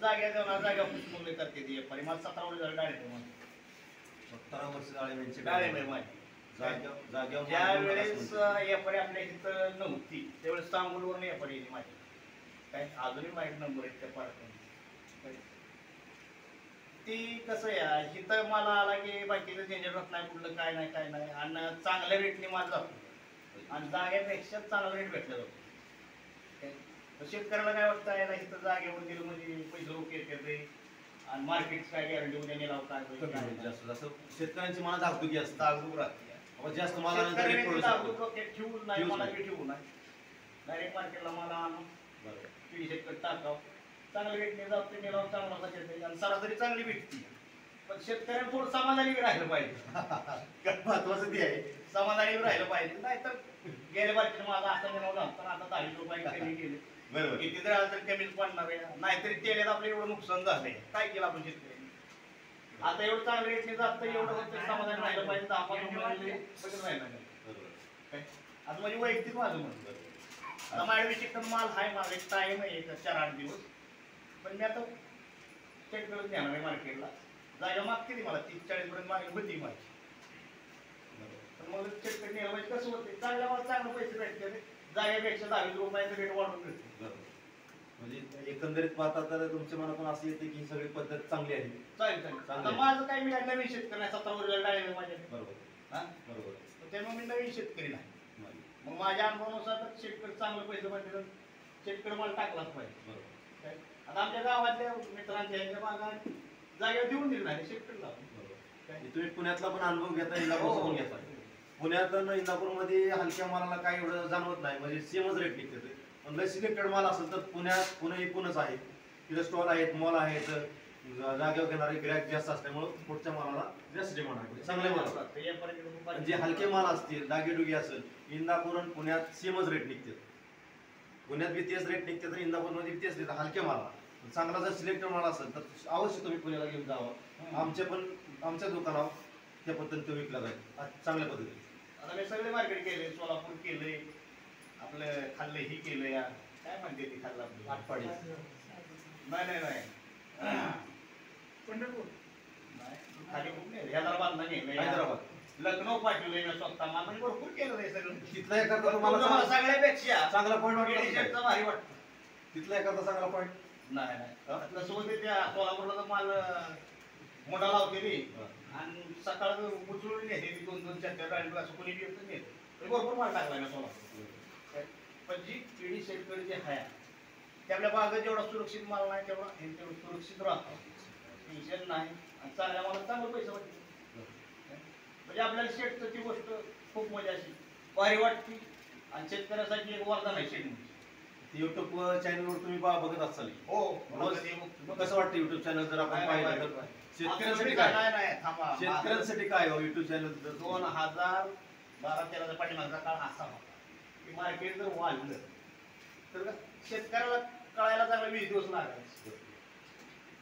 जाग्या जाऊन जागा पुष्पमुळे करते ती. व्यापारी मला सतरा वर्ष झाले आहे माझी. वर्ष डाळिंबाची डाळिंब आहे माझी. जाग्या- जाग्यावर आपल्या इथं नव्हती त्यावेळेस सांगोलवरून व्यापारी येते माझी. काय अजूनही माझे नंबर आहेत त्या पार्टी ती कसं आहे इथं मला आला की बाकीचं झंझट होत नाही कुठलं काय नाही काय नाही. आणि चांगल्या रेटने माल जातो. आणि जागेपेक्षा चांगला रेट भेटला जातो काय? तर शेतकऱ्याला काय वाटतं? याला इथं जागेवर दिलं म्हणजे पैसे रोख येते आणि मार्केट काय गॅरंटी उद्या निलाव काय नाही. जास्त जास्त शेतकऱ्यांची मनात धाकधुकी असते दागदूक राहते. बाबा जास्त शेतकऱ्याने डोक्यात ठेवून नाही मला नाही. ठेवू नाही. डायरेक्ट मार्केटला मला आणून. पिढी शेतकरी टाकाव. चांगली भेटणे जाते निलाव चांगला बसायचा आणि सरासरी चांगली भेटते. पण शेतकऱ्याला थोडं समाधानी राहिलं पाहिजे. महत्वाचं ते आहे. समाधानी राहिलं पाहिजे. नाहीतर गेल्या बारकीने माझा असा निलाव झाला तर आता दहावीस रुपये कमी केले. बरोबर. किती जर आलं तर कमीच पडणार आहे. नाहीतरी तेल्यात आपलं एवढं नुकसान झालंय. काय केलं आपण शेतकऱ्यांनी आता एवढं चांगलं रेटने जात एवढं होतं समाधान राहिलं पाहिजे दहा राहिलं नाही. बरोबर. आता म्हणजे वैयक्तिक माझं बरोबर. आता माझ्या चिकन माल हाय माझा एक टाइम आहे एक चार आठ दिवस. पण मी आता चेक करत घेणार आहे मार्केटला जागा मागते ती मला तीस चाळीस पर्यंत मागणी होती माझी. मग चेक करून घ्यायला म्हणजे कसं होते चांगल्या मला चांगले पैसे भेटते. जागेपेक्षा दहावीस रुपयाचं रेट वाढून भेटते. म्हणजे एकंदरीत पाहता तर तुमच्या मनातून असं येते की ही सगळी पद्धत चांगली आहे चालेल चालेल चांगलं आता आहे. माझं काय मी काय नवीन शेतकरी नाही सतरा वर्ष डाळिंब माझ्याकडे बरोबर हा त्यामुळे मी नवीन शेतकरी नाही. मग माझ्या अनुभवानुसार तर शेतकरी चांगले पैसे तर शेतकरी मला टाकलाच पाहिजे बरोबर. काय? आता आमच्या गावातल्या मित्रांच्या ह्याच्या भागा जागेवर देऊन दिली नाही शेतकरीला बरोबर. काय? तुम्ही पुण्यातला पण अनुभव घेता इंदापूर हो. बघून घेता पुण्यात इंदापूरमध्ये हलक्या मालाला काही एवढं जाणवत नाही. म्हणजे सेमच रेट निघते ते. पण लय सिलेक्टेड माल असेल तर पुण्यात पुणे एकूणच आहे. तिथं स्टॉल आहेत मॉल आहेत. जागेवर घेणारे ग्रॅक जास्त असल्यामुळं पुढच्या मालाला जास्त डिमांड आहे. म्हणजे चांगले माल असतात. जे हलके माल असतील डागेडुगी असेल इंदापूर आणि पुण्यात सेमच रेट निघते. पुण्यात बी तेच रेट निघते तर इंदापूरमध्ये बी तेच देतात हलके माल चांगला जर सिलेक्टेड माल असेल तर अवश्य तुम्ही पुण्याला घेऊन जावं. आमच्या पण आमच्या दुकानावर त्या पद्धतीने तो विकला जाईल. चांगल्या पद्धतीने. आता मी सगळे मार्केट केले सोलापूर केलंय आपलं खाल्लं ही केलं या. काय म्हणते ती खाल्लं आपलं? आटपाडी. नाही नाही नाही. पंढरपूर. नाही, खाली नाही. हैदराबाद नाही हैदराबाद. लखनौ पाठवलंय मी स्वतः. मला म्हणजे भरपूर केलं सगळं. तिथला एखादा पण तुम्हाला तुम्हाला चांगला- सगळ्यापेक्षा भारी वाटतं. तिथला एखादा चांगला पॉईंट नाही नाही. त्या सोलापूरला तर माल मोठा लावते रे आणि सकाळ उचलून नेते ती दोन दोन चार चार राहिलं असं कोणी बी येतं तर भरपूर माल टाकला मी सोलापूर पण जी पिढी शेतकरी जे आहे ते आपल्या बागेत जेवढा सुरक्षित माल नाही तेवढा हे तेवढं सुरक्षित राहतो. टेन्शन नाही. आणि चांगल्या मला चांगलं पैसे वाटते म्हणजे आपल्याला शेतचं ती गोष्ट खूप मजा अशी. वारी वाटते. आणि शेतकऱ्यासाठी एक वरदान आहे शेत युट्यूब चॅनलवर तुम्ही पहा बघत असाल. हो मग कसं वाटतं युट्यूब चॅनल जर आपण नाही, पाहिलं नाही, तर? नाही. शेतकऱ्यांसाठी काय? नाही, थांबा. शेतकऱ्यांसाठी काय हो युट्यूब चॅनल दोन हजार बारा तेराचा पाठीमागचा काळ असा होता की मार्केट जर वाढलं तर शेतकऱ्याला कळायला चांगला वीस दिवस लागायचे.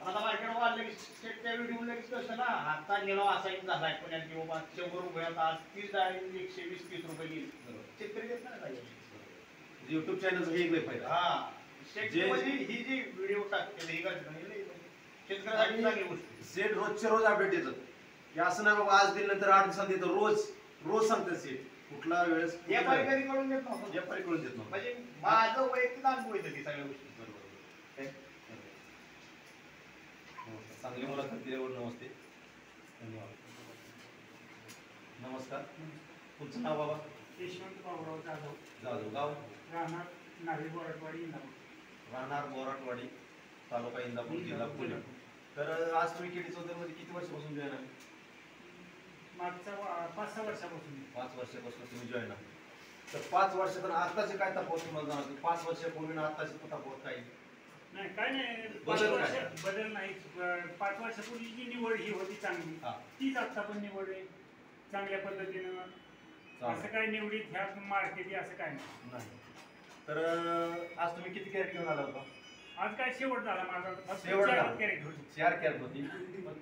पण आता मार्केट वाढलं की शेतकऱ्या व्हिडिओ लगेच कसं ना आता निलाव असा एक झालाय पुण्यात की बाबा शंभर रुपयात आज तीस डाळी एकशे वीस तीस रुपये गेली. शेतकरी देत नाही. युट्यूब चॅनलचा हे एक लय फायदा. हा. जे- म्हणजे ही जी व्हिडिओ टाकते ही करते ना, ही लई शेतकऱ्यासाठी चांगली गोष्ट आहे. सेट रोजच्या रोज अपडेट येतात की असं नाही बाबा आज दिलं नंतर आठ दिवसांत येतं. रोज रोज सांगतात सेट कुठला वेळेस व्यापारी कधी कळून देत नव्हतं. व्यापारी कळून देत नव्हतं. म्हणजे माझं वैयक्तिक अनुभव येतं ती सगळ्या गोष्टी. बरोबर. नमस्कार. चांगली मुलाखत दिल्यावर नमस्ते. धन्यवाद. नमस्कार. तुमचं नाव बाबा? यशवंत बाबुराव जाधव. जाधव गाव राहणार नावी बोरटवाडी इंदापूर. राहणार बोराटवाडी तालुका इंदापूर जिल्हा पुणे. तर आज तुम्ही केडी चौधरीमध्ये किती वर्षापासून जॉईन आहे? मागच्या वा- पाच सहा वर्षापासून. पाच वर्षापासून तुम्ही जॉईन आहे. तर पाच वर्षात आणि आत्ताचे काय तफावत तुम्हाला जाणवते? पाच वर्षापूर्वी आणि आत्ताचे तफावत काय? नाही काय नाही. पाच बदल वर्ष काय? बदल नाही पाच वर्षापूर्वी जी निवड ही होती चांगली हा. तीच आता पण निवड आहे. चांगल्या पद्धतीनं. असं. काय निवडीत ह्या मार्केट असं काय नाही. तर आज तुम्ही किती कॅरेट घेऊन आला होता? आज काय शेवट झाला माझा. शेवट झाला. कॅरेट होती. चार कॅरेट होती.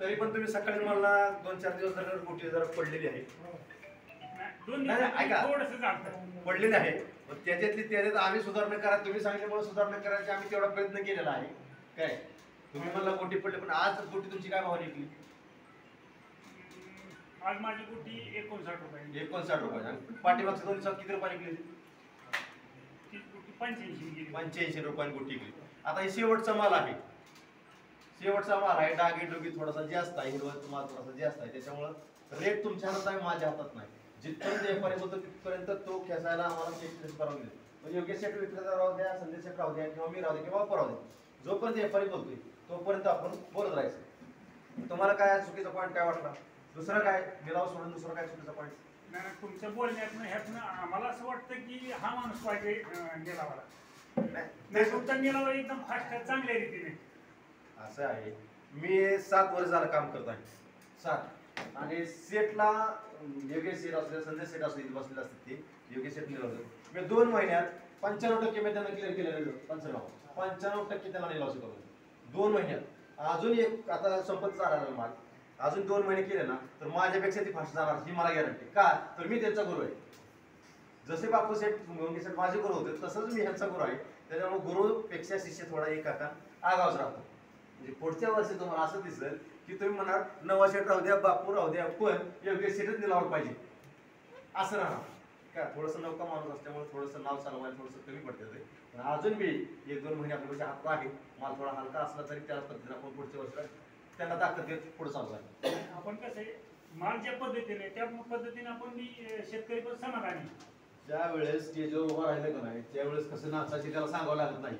तरी पण तुम्ही सकाळी मला दोन चार दिवस जरा गोटी जरा पडलेली आहे. नाही, दोन पडलेली आहे. त्याच्यातली त्याच्यात आम्ही सुधारणा करा तुम्ही सांगितल्यामुळे सुधारणा करायची आम्ही तेवढा प्रयत्न केलेला आहे. काय? तुम्ही म्हणला गोटी पडले पण आज गोटी तुमची काय भावाने विकली अं, आज माझी गुटी एकोणसाठ रुपये. एकोणसाठ रुपये आणि पाठीमागच्या दोन दिवसात किती रुपयाने विकली ती गुटी पंच्याऐंशी गेली पंच्याऐंशी रुपयाने गोटी विकली आता हे शेवटचा माल आहे. शेवटचा माल आहे डागी डुगी थोडासा जास्त आहे हिरवा माल थोडासा जास्त आहे. त्याच्यामुळं रेट तुमच्या हातात आहे माझ्या हातात नाही. जिथपर्यंत व्यापारी होतो तिथपर्यंत तो खेचायला आम्हाला शेट करावं लागेल म्हणजे योग्य सेट विक्रेता राहू द्या संदेश सेट राहू द्या किंवा मी राहू द्या किंवा वापर राहू द्या. जोपर्यंत व्यापारी बोलतोय तोपर्यंत आपण बोलत राहायचं. तुम्हाला काय चुकीचा पॉईंट काय वाटला दुसरं काय? निलाव सोडून दुसरं काय चुकीचा पॉईंट नाही नाही, तुमच्या बोलण्यातनं ह्यातनं आम्हाला असं वाटतं की हा माणूस पाहिजे अं, निलावाला नाही. तुमचा निलावा एकदम फास्ट चांगल्या रीतीने. असं आहे. मी सात वर्ष झालं काम करत आहे. सात. आणि सेटला योग्य सेट असले संदेश सेट असले इथे बसलेले असतात ते. योग्य सेट निघालं मी दोन महिन्यात पंच्याण्णव टक्के मी त्यांना क्लिअर केलेलं पंच्याण्णव पंच्याण्णव टक्के त्यांना शिकवलं दोन महिन्यात. अजून एक आता संपत जाणार माल. अजून दोन महिने केले ना तर माझ्यापेक्षा ती फास्ट जाणार ही मला गॅरंटी का? तर मी त्यांचा गुरु आहे. जसे बापू सेठ सेठ माझे गुरु होते तसंच मी ह्यांचा गुरु आहे. त्याच्यामुळे गुरुपेक्षा शिष्य थोडा एक काका आगावच राहतो. म्हणजे पुढच्या वर्षी तुम्हाला असं दिसेल की तुम्ही म्हणाल नवा शेट राहू द्या बापू राहू द्या पण योग्य शेटच निलावट पाहिजे. असं राहणार. का? थोडंसं नौका माणूस असल्यामुळे थोडंसं नाव चालवायला थोडंसं कमी पडते ते. पण अजून मी एक दोन महिने आपल्यापेक्षा हक्क आहे. मला थोडा हलका असला तरी त्या पद्धतीने आपण पुढच्या वर्षाला त्यांना ताकद देत पुढे चालू आहे. आपण कसं आहे माल ज्या पद्धतीने त्या पद्धतीने आपण अं, शेतकरी पण समाधानी ज्या वेळेस स्टेजवर उभं राहिलं का नाही त्यावेळेस कसं नाचायचे त्याला सांगावं लागत नाही.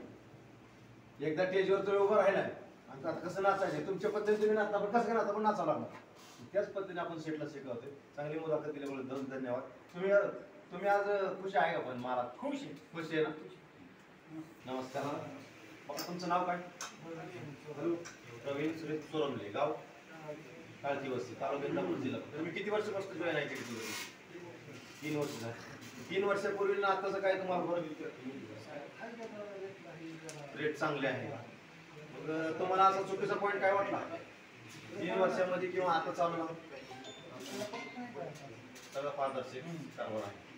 एकदा स्टेजवर तुम्ही उभं राहिलाय आणि आता कसं नाचायचे तुमच्या पद्धतीने तुम्ही नाचता पण कसं काय नाचता पण नाचावं लागणार. त्याच पद्धतीने आपण सेटला शिकवतोय. चांगली मुलाखत दिल्यामुळे दोन धन्यवाद. तुम्ही तुम्ही आज खुश आहे का पण मला? खुश आहे. खुश आहे ना? नमस्कार. तुमचं नाव काय? प्रवीण सुरेश सोरमले गाव काळजी वस्ती तालुका इंदापूर जिल्हा. तुम्ही किती वर्षापासून जॉईन आहे तिकडे तीन वर्ष झाले. तीन वर्षापूर्वी ना आताचं काय तुम्हाला बरं रेट चांगले आहे मग तुम्हाला असा चुकीचा पॉईंट काय वाटला? तीन वर्षामध्ये किंवा आता चालू सगळं पारदर्शक कारभार आहे.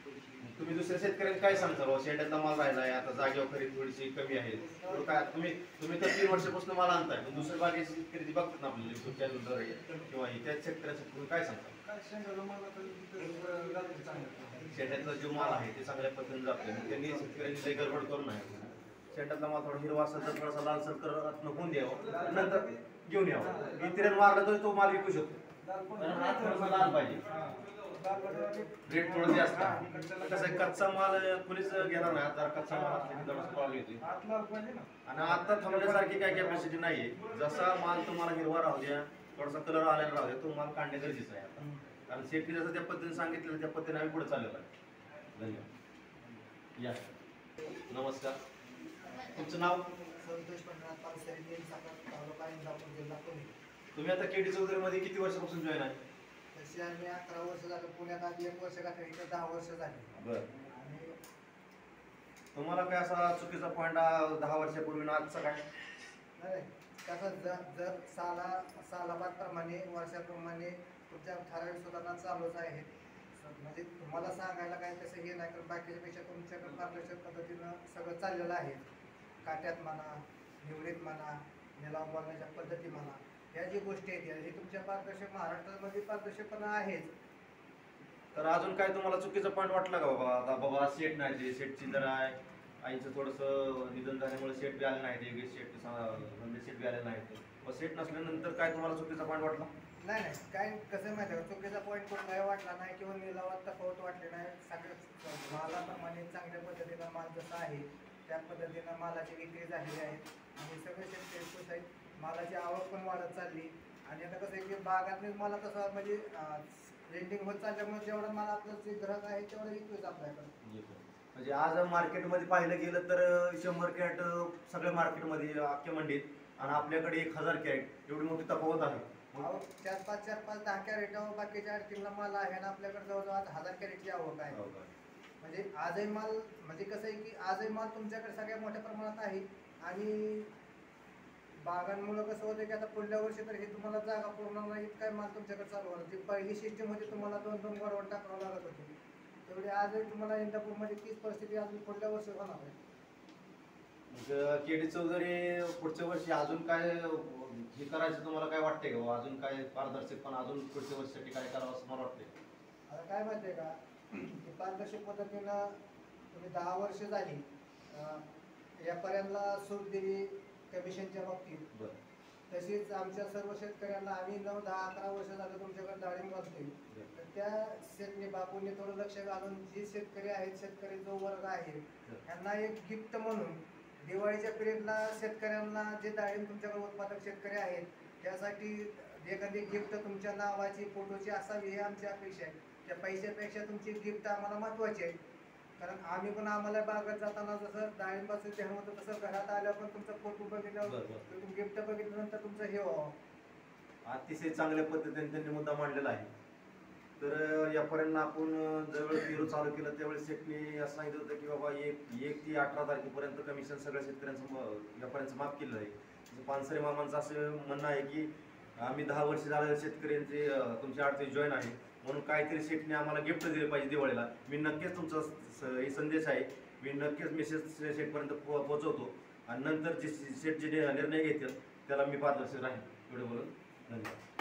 तुम्ही दुसऱ्या शेतकऱ्यांना काय सांगता बाबा शेंड्यातला माल राहिलाय आता जागेवर खरेदी थोडीशी कमी आहे. थोडं काय? तुम्ही तुम्ही तर तीन वर्षापासून माल आणताय पण दुसऱ्या बागेची शेतकरी बघतात ना आपल्याला आहे किंवा त्याच शेतकऱ्याचं तुम्ही काय सांगता? शेंड्यातला जो माल आहे ते चांगल्या पद्धतीने मग त्यांनी शेतकऱ्यांनी लई गडबड करू नये. शेंड्यातला माल थोडा हिरवा असेल तर थोडासा लालसर करत होऊन द्यावं. नंतर घेऊन यावं. इतऱ्यानं मारला तर तो माल विकू शकतो. लाल पाहिजे. रेट थोडं जास्त. कसं आहे, कच्चा माल कुणीच घेणार नाही. आता कच्चा माल प्रॉब्लेम येते आणि आता थांबण्यासारखी काय कॅपॅसिटी नाहीये. जसा माल तुम्हाला हिरवा राहू द्या थोडासा कलर आलेला राहू द्या तो माल काढणे गरजेचं आहे आता. कारण शेतकरी जसं त्या पद्धतीने सांगितलं त्या पद्धतीने आम्ही पुढे चाललेलो आहे. धन्यवाद. या. नमस्कार. तुमचं नाव? संतोष पंढरनाथ पालसरे मेन साखर तालुका इंदापूर जिल्हा पुणे. तुम्ही आता केडी चौधरी मध्ये किती वर्षापासून जॉईन आहे? तसे आम्ही अकरा वर्ष झालं पुण्यात आधी एक वर्ष घातलं इथं दहा वर्ष झाली. बरं. आणि तुम्हाला काय असा चुकीचा पॉईंट दहा वर्षापूर्वी ना आजचा काय? नाही कसं जर जर साला सालाबादप्रमाणे वर्षाप्रमाणे तुमच्या ठराविक सुधारणा चालूच आहेत. म्हणजे तुम्हाला सांगायला काय तसं हे नाही कारण बाकीच्यापेक्षा तुमच्याकडे पारदर्शक पद्धतीनं सगळं चाललेलं आहे. काट्यात म्हणा निवडीत म्हणा निलाव बोलण्याच्या पद्धती म्हणा. ह्या जी गोष्टी आहेत हे तुमच्या पारदर्शक महाराष्ट्रामध्ये पारदर्शकपणा आहेच. तर अजून काय तुम्हाला चुकीचा पॉईंट वाटला का बाबा? आता बाबा सेट नाही ते सेटची जरा आईचं थोडंसं निधन झाल्यामुळे सेट बी आले नाहीत वेगळे सेट म्हणजे सेट बी आले मग सेट नसल्यानंतर काय तुम्हाला चुकीचा पॉईंट वाटला? नाही नाही. काय कसं माहिती आहे का? चुकीचा पॉईंट कोण काय वाटला नाही किंवा निलावात तफावत वाटली नाही सगळ्या मालाप्रमाणे चांगल्या पद्धतीनं माल जसा आहे त्या पद्धतीनं मालाची विक्री झालेली आहे. आणि सगळे शेतकरी खुश मालाची आवक पण वाढत चालली. आणि आता कसं आहे की बागातले मला तसं म्हणजे रेंटिंग होत चालल्यामुळे जेवढा माल आपलं जे ग्राहक आहे तेवढं विकतोच आपल्याकडे. म्हणजे आज मार्केटमध्ये पाहिलं गेलं तर शंभर कॅरेट सगळ्या मार्केटमध्ये अख्ख्या मंडीत. आणि आपल्याकडे एक हजार कॅरेट एवढी मोठी तफावत आहे. चार पाच चार पाच दहा कॅरेटावर बाकीच्या अडतीला माल आहे ना आपल्याकडे जवळजवळ आज हजार कॅरेटची आवक आहे? म्हणजे आजही माल म्हणजे कसं आहे की आजही माल तुमच्याकडे सगळ्या मोठ्या प्रमाणात आहे. आणि बागांमुळं कसं होतं की आता पुढल्या वर्षी तर हे तुम्हाला जागा पूर्ण नाही काय माल तुमच्याकडे चालू होणार. जी पहिली सिस्टीम होती तुम्हाला दोन दोन गोरवण टाकावं लागत होती. तेवढी आजही तुम्हाला इंदापूरमध्ये तीच परिस्थिती अजून पुढल्या वर्षी होणार आहे. मग केडी चौधरी पुढच्या वर्षी अजून काय हे करायचं तुम्हाला काय वाटतंय का? अजून काय पारदर्शकपणा अजून पुढच्या वर्षीसाठी काय करावं असं मला वाटतंय? आता काय माहितीये का? की पारदर्शक पद्धतीनं तुम्ही दहा वर्ष झाली अं, व्यापाऱ्यांना सूट दिली कमिशनच्या बाबतीत. बरं. तशीच आमच्या सर्व शेतकऱ्यांना आम्ही नऊ दहा अकरा वर्ष झालं तुमच्याकडे डाळिंब घालतोय तर त्या शेतनी बापूंनी थोडं लक्ष घालून जे शेतकरी आहेत शेतकरी जो वर्ग आहे त्यांना एक गिफ्ट म्हणून दिवाळीच्या पिरियडला शेतकऱ्यांना जे डाळिंब तुमच्याकडे उत्पादक शेतकरी आहेत त्यासाठी एखादी गिफ्ट तुमच्या नावाची फोटोची असावी ही आमची अपेक्षा आहे. त्या पैशापेक्षा तुमची गिफ्ट आम्हाला महत्वाची आहे. कारण आम्ही पण आम्हाला बागेत जाताना जसं डाळिंबाचं ध्यान होतं तसं घरात आल्यावर पण तुमचा फोटो बघितल्यावर तुम्ही गिफ्ट बघितल्यानंतर तुमचं हे व्हावं. अतिशय चांगल्या पद्धतीने त्यांनी मुद्दा मांडलेला आहे. तर व्यापाऱ्यांना आपण ज्यावेळेस पेरू चालू केलं त्यावेळेस शेटनी असं सांगितलं होतं की बाबा एक एक ते अठरा तारखेपर्यंत कमिशन सगळ्या शेतकऱ्यांचं म- व्यापाऱ्यांचं माफ केलं आहे. पानसरे मामांचं असं म्हणणं आहे की आम्ही दहा वर्ष झालं शेतकऱ्यांचे अं, तुमच्या अडचणी जॉईन आहे. म्हणून काहीतरी सेटने आम्हाला गिफ्ट दिले पाहिजे दिवाळीला. मी नक्कीच तुमचा स- हे संदेश आहे. मी नक्कीच मेसेज सेटपर्यंत पो पोचवतो आणि नंतर जे शेट जे निर्णय घेतील त्याला मी पारदर्शक राहील एवढं बोलून धन्यवाद.